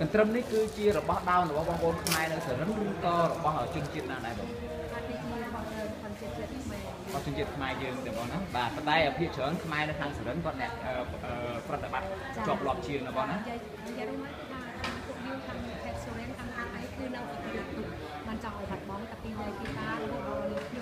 កន្ទ្រឹមនេះគឺជារបស់ដើមរបស់បងប្អូនខ្មែរនៅសរិនឬក៏របស់ជនជាតិណាដែរបងបាទនេះជារបស់คนជាតិជាតិខ្មែររបស់ជនជាតិខ្មែរយើងតែបងណាបាទប៉ុន្តែភាគច្រើនខ្មែរនៅខាងសរិនគាត់អ្នកអឺអឺប្រតិបត្តិជាប់លាប់ជាងណាបងណានិយាយនិយាយរួមមកគឺថាពួកយើងខាងខេត្តសូរ៉េនខាងខាងអីគឺនៅតែប្រយុទ្ធទុកបានចង់ឲ្យបាត់បង់តែពីនៃពីការរបស់ខ្ញុំ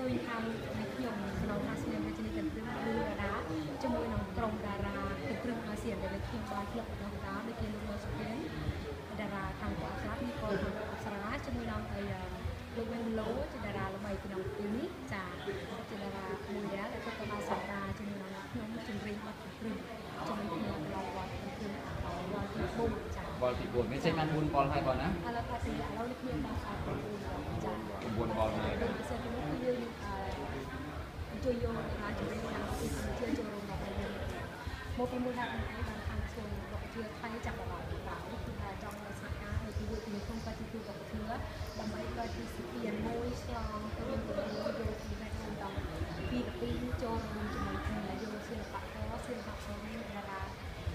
បានអញ្ជើញខាងឲ្យខ្ញុំក្នុងការស្នើរាជនីកន្ទ្រឹមឬតារាជាមួយនឹងក្រុមតារាកន្ទ្រឹមអាស៊ានដែលខ្ញុំបានធ្លាប់ដំណើរការដូចជាលោកលោកសុភែនតារាខាងអប្សរានេះក៏ខាងអប្សរាជាមួយនឹងអីលោកវិញឡូជាតារាល្បីក្នុងទីនេះចាជាតារាមួយដែរដែលគាត់ក៏បានសន្តាជាមួយនឹងខ្ញុំជំរិញបាត់ព្រឹងជាមួយខ្ញុំកន្លងវត្តព្រឹងវត្តទី4ចាបលទី4មានចេញបាន4បលហើយបងណាឥឡូវគាត់ទៅឥឡូវនេះខ្ញុំបានអត់ទៅចា9បលហើយដូចពិសេសទៅនោះគឺយើងអឺ ជួយយកការជំរុញខាងពីកម្ពុជាចូលរួមដល់យើងមកពីមូលហេតុនេះបានខាងក្រសួងវប្បធម៌ថៃចាប់អារម្មណ៍ដល់គឺថាចង់ឲ្យសហការនៅទីមួយទីក្នុងកាទីគឺវប្បធម៌ដើម្បីក៏ជាស្ពានមួយឆ្លងទៅវិញទៅមកយកពីតែក្នុងដល់ពីកពីចូលរួមជាមួយគ្នាយកសិល្បៈករសិល្បៈករតារា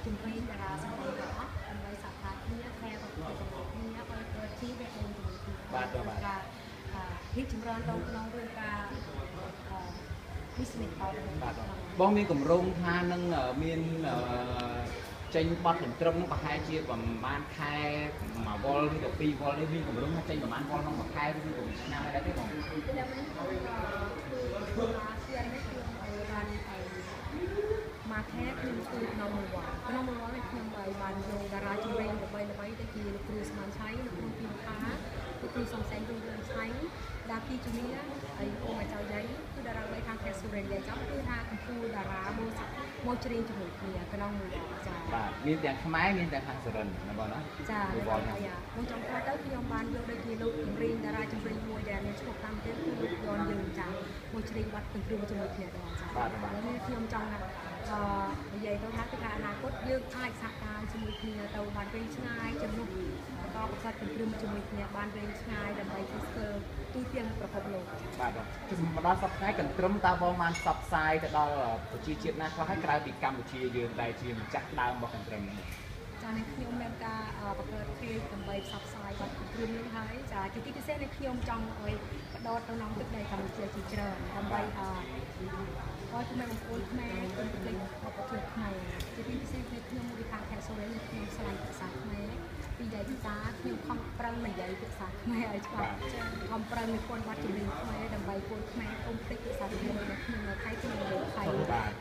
ជំរុញតារាសម្ដែងទាំងអស់ដើម្បីសហការគ្នាខែប្រកបជាមួយគ្នាឲ្យកើតជាបែបមួយជាមួយគ្នាបាទបាទការរីកចម្រើនទៅក្នុងរឿងការ business តទៅ បាទបងមានកម្រងថានឹងមានអឺចេញបတ်កន្ទ្រឹមនឹងប្រហែលជាប្រហែលខែមួយវល់ឬក៏ពីរវល់នេះមានកម្រងថាចេញប្រហែលវល់ក្នុងមួយខែឬក៏មួយឆ្នាំដែរទេបងគឺតែមិនគឺគឺអាស៊ាននេះគឺឲ្យបានឲ្យមកខែខ្ញុំធ្វើក្នុងមួយវល់ក្នុងមួយវល់នេះខ្ញុំឲ្យបានយកតារាជំនាញល្បីល្បីទៅជាលោកគ្រូស្មានឆៃលោកគ្រូពីខាលោកគ្រូសំសែងរូបរឿងឆៃដាគីជំនាញហើយអូមកចៅយាយគឺតារា ល្បីខាងខេត្តសុរិន្ទយាយចាំគឺថាកំពូលតារាមកមកច្រៀងជាមួយគ្នាក្នុងមួយវល់ចា៎បាទមានទាំងខ្មែរមានទាំងខាងសរិនណាបងណាចាមួយវល់ហ្នឹងយ៉ាមកចំក្រោយទៅខ្ញុំបានយកដូចជាលោកចម្រៀងតារាចម្រៀងមួយដែលមានឈ្មោះតាមទៀតគឺលោកយនយើងចាមួយច្រៀងបាត់ទន្ទ្រាំជាមួយគ្នាដែរចាហើយនេះខ្ញុំចង់ថាអឺ និយាយទៅថាគឺថាអនាគតយើងអាចសហការជាមួយគ្នាទៅបានវែងឆ្ងាយជំនួសបន្តប្រកាសទន្ទ្រាំជាមួយគ្នាបានវែងឆ្ងាយដើម្បីធ្វើស្គាល់ទូទាំងប្រភពលោកបាទបងគឺមកដល់សប្តាហ៍កន្ទ្រឹមតើបងបានផ្សព្វផ្សាយទៅដល់ប្រជាជាតិណាខ្លះហើយក្រៅពីកម្ពុជាយើងដែលជាម្ចាស់ដើមរបស់កន្ទ្រឹមនេះចានេះខ្ញុំមានការបង្កើតគ្រាដើម្បីផ្សព្វផ្សាយបាត់គ្រឿងនេះហើយចាជាទីពិសេសនេះខ្ញុំចង់ឲ្យបដោតទៅក្នុងទឹកដីកម្ពុជាជាច្រើនដើម្បីអឺ ឲ្យជំនួយបងប្អូនខ្មែរគុំភ្លេចបទជាខ្មែរជាទីពិសេសគឺខ្ញុំមួយខាងខេត្តសូរ៉េនខ្ញុំឆ្លៃភាសាខ្មែរពីយាយពីតាខ្ញុំខំប្រឹងនិយាយភាសាខ្មែរឲ្យច្បាស់ខំប្រឹងនិពន្ធបទចម្រៀងខ្មែរដើម្បីកូនខ្មែរគុំភ្លេចភាសាខ្មែររបស់ខ្ញុំនៅថៃខ្ញុំនិយាយថៃ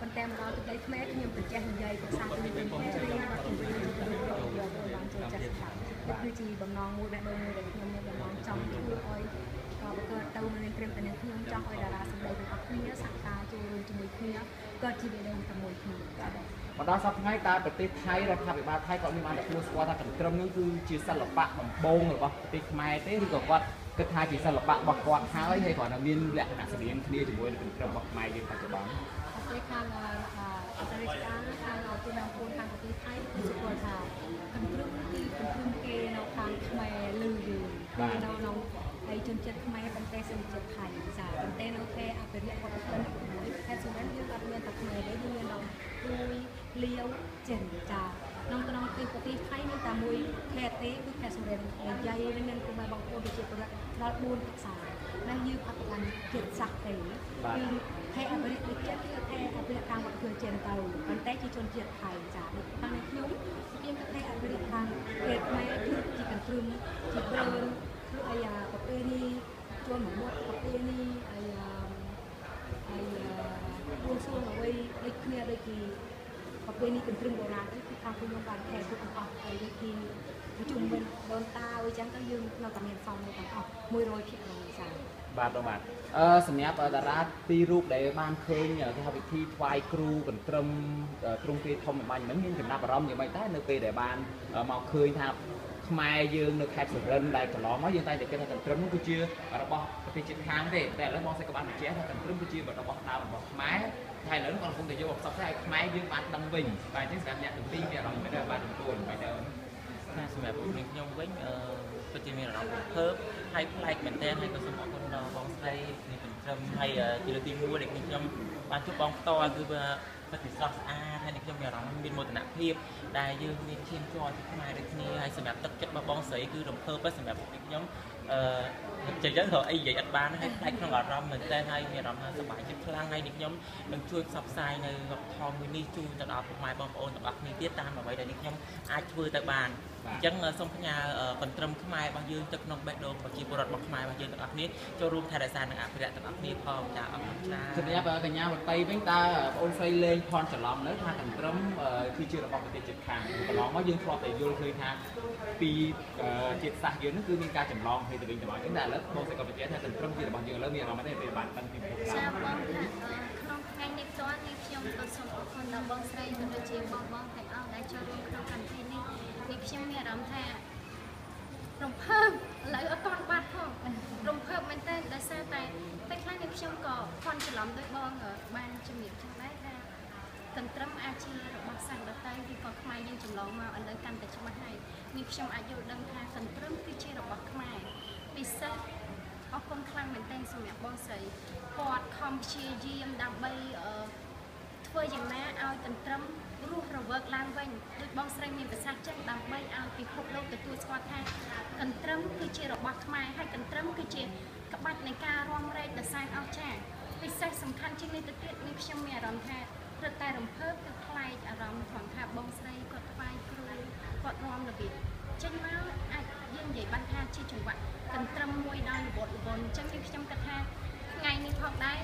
ប៉ុន្តែមកដល់ទឹកដីខ្មែរខ្ញុំប្រចេះនិយាយភាសាខ្មែរខ្មែរច្រៀងបទចម្រៀងយកយកបានចូលចិត្តស្ដាប់នេះគឺជាបំណងមួយដែលមួយដែលខ្ញុំមានបំណងចង់ធ្វើឲ្យក៏បង្កើតទៅមានត្រឹមតែខ្ញុំចង់ឲ្យតារាសម្ដែងរបស់គ្នាសហការចូលរួមជាមួយគ្នាកើតជាបេះដូងតែមួយគ្នាបាទមកដល់សប្តាហ៍ថ្ងៃតើប្រទេសថៃរដ្ឋាភិបាលថៃគាត់មានបានទទួលស្គាល់ថាកន្ទ្រឹមនឹងគឺជាសិល្បៈដំបូងរបស់ប្រទេសខ្មែរទេឬក៏គាត់គិតថាជាសិល្បៈរបស់គាត់ហើយហើយគាត់នៅមានលក្ខណៈស្តៀងគ្នាជាមួយនឹងកន្ទ្រឹមរបស់ខ្មែរយើងបច្ចុប្បន្នប្រទេសខាងអន្តរជាតិខាងអពុនពូនខាងប្រទេសថៃគឺស្គាល់ថាកន្ទ្រឹមគឺកន្ទ្រឹមគេនៅខាងខ្មែរលឺយើងនៅក្នុង ហើយជនជាតិខ្មែរប៉ុន្តែជនជាតិថៃចាប៉ុន្តែនៅពេលអភិរក្សវប្បធម៌ខេត្តសុរិន្ទយើងអត់មានតែខ្មែរទេយើងមានដល់ព្រួយលាវចិនចាក្នុងក្នុងទីប្រទេសថៃមានតែមួយខេត្តទេគឺខេត្តសុរិន្ទនិយាយនឹងគុំបងប្អូនប្រជាពលរដ្ឋដល់4ភាសាដែលយើងអត់បានជាតិសាសន៍ទេគឺខេត្តអភិរក្សដូចចិត្តគឺខេត្តអភិរក្សខាងវប្បធម៌ចិនទៅប៉ុន្តែជាជនជាតិថៃចាដូចខាងនេះខ្ញុំខ្ញុំក៏ខេត្តអភិរក្សខាងខេត្តខ្មែរគឺជាកន្ទ្រឹមជាព្រឹង hay là cà phê ni cho một mốt cà phê ni hay là hay là buôn xô là quay đây kia đây thì cà phê ni cần trưng bộ nào đấy thì không có bàn kè của ông hay đây thì nói chung mình đón ta với chẳng tới dương nó cảm nhận phòng này ông mười rồi chuyện rồi sao បាទបងបាទអឺសម្រាប់តារាពីររូបដែលបានឃើញគេហៅវិធីថ្វាយគ្រូកន្ទ្រឹមទ្រង់ទ្រាយធំអំបញ្ញហ្នឹងមានចំណាប់អារម្មណ៍យ៉ាងម៉េចដែរនៅពេលដែលបានមកឃើញថា ខ្មែរយើងនៅខេត្តសុរិនដែលកន្លងមកយើងតែតែគិតថាកន្ទ្រឹមនោះគឺជារបស់ប្រទេសជិតខាងទេតែឥឡូវបងសេចក្ដីបានបញ្ជាក់ថាកន្ទ្រឹមគឺជារបស់ដើមរបស់ខ្មែរហើយឥឡូវគាត់កំពុងតែយកមកផ្សព្វផ្សាយឲ្យខ្មែរយើងបានដឹងវិញតែអញ្ចឹងសម្រាប់អ្នកទាំងពីរមានអារម្មណ៍មិនដែរបានទទួលមិនដែរណាសម្រាប់ខ្លួនខ្ញុំវិញអឺពិតជាមានអារម្មណ៍រំភើបហើយប្លែកមែនទែនហើយក៏សូមអរគុណដល់បងស្រីនេះកន្ទ្រឹមហើយជាលើកទី1ដែលខ្ញុំបានជួបបងផ្ទាល់គឺ ពិតជាស្រស់ស្អាតហើយខ្ញុំមានអារម្មណ៍មានមោទនភាពដែលយើងមានឈាមជ័រពីខ្មែរដូចគ្នាហើយសម្រាប់ទឹកចិត្តរបស់បងស្រីគឺរំភើបហើយសម្រាប់ពួកខ្ញុំ អឺចឹងចឹងរកអីនិយាយអត់បានហើយផ្លែកក្នុងអារម្មណ៍មែនទែនហើយមានអារម្មណ៍ថាសប្បាយចិត្តខ្លាំងហើយនេះខ្ញុំនឹងជួយផ្សព្វផ្សាយនៅវប្បធម៌មួយនេះជូនទៅដល់ពុកម៉ែបងប្អូនទាំងអស់គ្នាទៀតតាមអ្វីដែលនេះខ្ញុំអាចធ្វើទៅបានអញ្ចឹងសូមផ្ញើកន្ទ្រឹមខ្មែររបស់យើងទៅក្នុងបេះដូងប្រជាពលរដ្ឋរបស់ខ្មែររបស់យើងទាំងអស់គ្នាចូលរួមថែរក្សានិងអភិរក្សទាំងអស់គ្នាផងចាអរគុណច្រើនសម្រាប់កញ្ញាវតីវិញតើបងអូនស្រីលេងផនច្រឡំនៅថាកន្ទ្រឹមគឺជារបស់ប្រទេសជិតខាងកន្លងមកយើងធ្លាប់តែយល់ឃើញថាពីជាតិសាសន៍យើងនឹងគឺមានការចម្លងគ្នាទៅវិញទៅមកអញ្ចឹងតែឥឡូវបងស្រីក៏បញ្ជាក់ថាកន្ទ្រឹមជារបស់យើងឥឡូវមានអារម្មណ៍អីពេលបានដឹងពីពុកចាតាមបងថាអឺក្នុងថ្ងៃនេះផ្ទាល់នេះខ្ញុំក៏សូមអរគុណដល់បងស្រីក៏ដូចជាបងបងទាំងអស់ដែលចូលរួមក្នុងកម្មវិធីនេះនេះខ្ញុំមានអារម្មណ៍ថារំភើបឥឡូវអត់ទាន់បាត់ផងរំភើបមែនតើដោយសារតែពេលខ្លះនេះខ្ញុំក៏ខន់ច្រឡំដោយបងបានជំរាបចឹងដែរថា កន្ទ្រឹមអាចជារបស់សាសន៍ដទៃឬក៏ខ្មែរយើងចម្លងមកឥឡូវកាន់តែច្បាស់ហើយនេះខ្ញុំអាចយល់ដឹងថាកន្ទ្រឹមគឺជារបស់ខ្មែរពិសេសអរគុណខ្លាំងមែនទែនសម្រាប់បងស្រីគាត់ខំព្យាយាមដើម្បីអឺធ្វើយ៉ាងណាឲ្យកន្ទ្រឹមរស់រវើកឡើងវិញដូចបងស្រីមានប្រសាសន៍ចឹងដើម្បីឲ្យពិភពលោកទទួលស្គាល់ថាកន្ទ្រឹមគឺជារបស់ខ្មែរហើយកន្ទ្រឹមគឺជាក្បាច់នៃការរំរែកដ៏សែនអស្ចារ្យពិសេសសំខាន់ជាងនេះទៅទៀតនេះខ្ញុំមានអារម្មណ៍ថា ព្រឹកតែរំភើបគឺប្លែកអារម្មណ៍ផងថាបងស្រីគាត់ថ្វាយគ្រូគាត់រំរបៀបចេញមកអាចយើងនិយាយបានថាជាចង្វាក់កន្ទ្រឹមមួយដោយល្បុតល្បុនអញ្ចឹងខ្ញុំគិតថាថ្ងៃនេះផងដែរ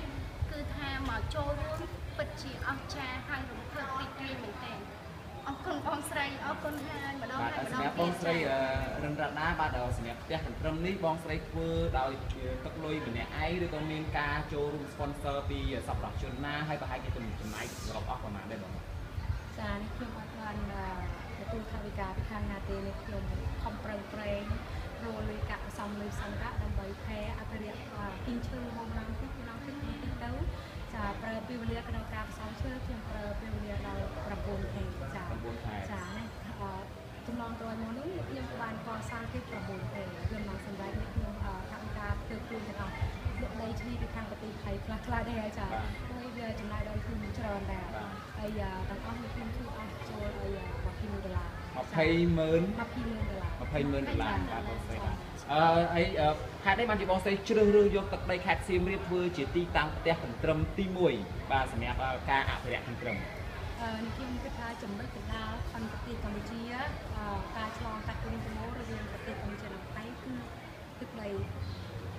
គឺថាមកចូលរួមពិតជាអស្ចារ្យហើយរំភើបរីករាយមែនទែនអរគុណបងស្រីអរគុណហើយម្ដងបាទហើយម្ដសម្ងរាប់បងស្រី រិនរ៉ាដាបាទសម្រាប់ផ្ទះកន្ទ្រឹមនេះបងស្រីធ្វើដោយទឹកលុយម្នាក់ឯងឬក៏មានការចូលរួម sponsor ពីសប្បុរសជនណាហើយប្រហែលជាចំណាយសរុបអស់ប្រហែលដែរបងចានេះខ្ញុំអត់បានទទួលថវិកាពីខាងណាទេនេះខ្ញុំខំប្រឹងប្រែងរលុយកាក់សំលុយសង្កាក់ដើម្បីផែអភិរក្សគីងឈើមកឡើងទីពីឡើងទីទីទៅចាប្រើពេលវេលាក្នុងការផ្សំឈើខ្ញុំប្រើពេលវេលាដល់9ខែចា9ខែចានេះ ចំណងក្រោយមកនេះខ្ញុំក៏បានកសាងទី9ខែខ្ញុំនឹងសម្រាប់នេះខ្ញុំថាការធ្វើខ្លួនទាំងអស់លក់ដីឈ្នីពីខាងប្រទេសថៃខ្លះខ្លះដែរចាហើយវាចំណាយដល់ខ្ញុំច្រើនដែរហើយទាំងអស់នេះខ្ញុំធ្វើអស់ចូលឲ្យ20ដុល្លារ20ម៉ឺន20ម៉ឺនដុល្លារ20ម៉ឺនដុល្លារបាទបងស្រីបាទអឺហើយខេត្តនេះបានជាបងស្រីជ្រើសរើសយកទឹកដីខេត្តសៀមរាបធ្វើជាទីតាំងផ្ទះកន្ទ្រឹមទី1បាទសម្រាប់ការអភិរក្សកន្ទ្រឹមអឺ នេះខ្ញុំគិតថាចំណុចកណ្ដាលខណ្ឌប្រទេសកម្ពុជាការឆ្លងកាត់ព្រំប្រមូលរវាងប្រទេសកម្ពុជានិងថៃគឺទឹកដី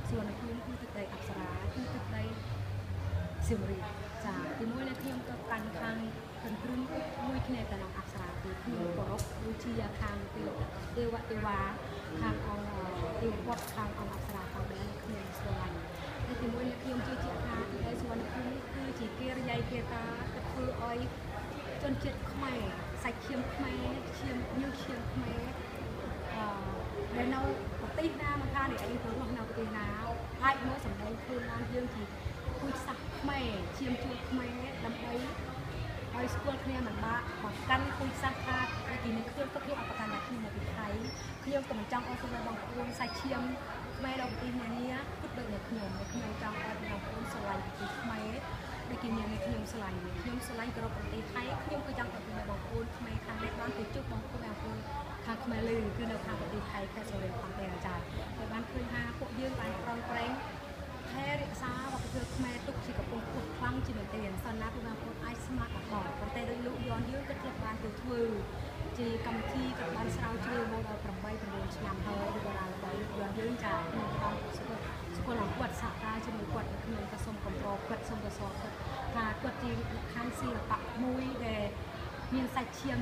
សួនភូមិគឺទឹកដីអប្សរាគឺទឹកដីសៀមរាបចាទីមួយនេះខ្ញុំក៏កាន់ខាងកន្ទ្រឹមមួយគ្នាទៅនឹងអប្សរាគឺខ្ញុំគោរពដូចជាខាងពីទេវទេវាខាងអង្គទេវវត្តខាងអង្គអប្សរាផងដែរខ្ញុំស្គាល់ហើយទីមួយនេះខ្ញុំជឿជាក់ថាទីដីសួនភូមិគឺជាកិរិយាកិរិយាទៅធ្វើឲ្យ ជនជាតិខ្មែរសាច់ឈាមខ្មែរឈាមញើសឈាមខ្មែរអឺដែលនៅប្រទេសណាមកថានេះឯងទៅរស់នៅប្រទេសណាអាចមកសម្ដែងខ្លួនបានយើងជាគួយសាសខ្មែរឈាមជួរខ្មែរដើម្បីឲ្យស្គាល់គ្នាមិនបាក់មកកាន់គួយសាសថាទីនេះខ្ញុំក៏ខ្ញុំអបកម្មខ្ញុំមកពីថៃខ្ញុំក៏មិនចង់ឲ្យសម្រាប់បងប្អូនសាច់ឈាមខ្មែរដល់ប្រទេសនានាគិតដូចតែខ្ញុំខ្ញុំចង់ឲ្យបងប្អូនស្រឡាញ់ប្រទេសខ្មែរ ដូចជាមានខ្ញុំស្រឡាញ់ខ្ញុំស្រឡាញ់គ្រប់ប្រទេសថៃខ្ញុំក៏ចង់ឲ្យបងប្អូនខ្មែរខាងនេះបានទៅជួបបងប្អូនបងប្អូនខាងខ្មែរលើគឺនៅខាងប្រទេសថៃខេត្តសុរិនផងដែរអាចារ្យហើយបានឃើញថាពួកយើងបានប្រឹងប្រែងថែរក្សាវប្បធម៌ខ្មែរទុកជាកំពុងខ្ពស់ខ្លាំងជាមែនទែនសន្និដ្ឋានបងប្អូនអាចស្មាតអត់ដល់ប៉ុន្តែដោយលោកយន់យើងក៏ធ្លាប់បានទៅធ្វើជាកម្មវិធីក៏បានស្រាវជ្រាវមកដល់8 9ឆ្នាំហើយដូចដល់ដល់លោកយន់យើងចាខ្ញុំបានសុខស្គាល់អង្គគាត់សហការ ជាមួយគាត់ខ្ញុំក៏សូមគ្រប់គ្រងគាត់សូមទៅសរគាត់ថាគាត់ជាលក្ខខណ្ឌសិល្បៈមួយដែលមានសាច់ឈាម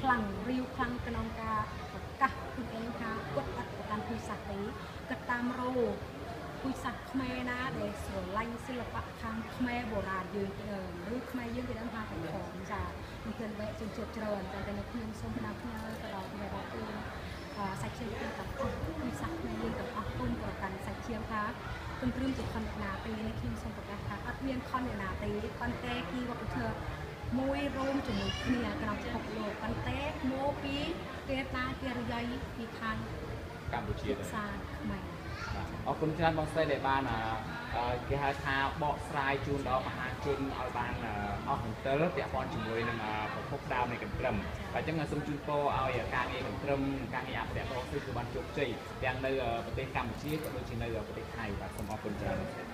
ខ្លាំងរាវខ្លាំងក្នុងការប្រកាសខ្លួនឯងថាគាត់អត់បដកាន់ពូជសាសន៍ទេគិតតាមរោពូជសាសន៍ខ្មែរណាដែលស្រឡាញ់សិល្បៈខាងខ្មែរបុរាណយើងទៅឬខ្មែរយើងគេដឹងថាតែផងចានេះគឺវែកជញ្ជក់ច្រើនតែតែនៅខ្ញុំសូមផ្ដាំផ្ញើទៅដល់អ្នកបងប្អូនអឺសាច់ឈាមទាំងអស់ពូជសាសន៍ខ្មែរយើងទាំងអស់គុំប្រកាន់សាច់ឈាមថា គំព្រឹមជាខណ្ឌណាពេលនេះខ្ញុំសូមប្រកាសថាអត់មានខណ្ឌណាទេប៉ុន្តែគឺវប្បធម៌មួយរោមជាមួយគ្នាក្នុងពិភពលោកប៉ុន្តែមកពីគេតាគេរយ័យពីខាងកម្ពុជាភាដែរសាខ្មែរបាទ អរគុណច្រើនបងស្រីដែលបានអឺអឺគេហៅថាបកស្រាយជូនដល់មហាជនឲ្យបានអឺអស់កន្ទិលពាក់ព័ន្ធជាមួយនឹងអឺប្រភពដើមនៃកន្ទ្រឹមបាទអញ្ចឹងសូមជូនពរឲ្យការងារកន្ទ្រឹមការងារអភិរក្សបងស្រីគឺបានជោគជ័យទាំងនៅអឺប្រទេសកម្ពុជាក៏ដូចជានៅប្រទេសថៃបាទសូមអរគុណច្រើនបងស្រី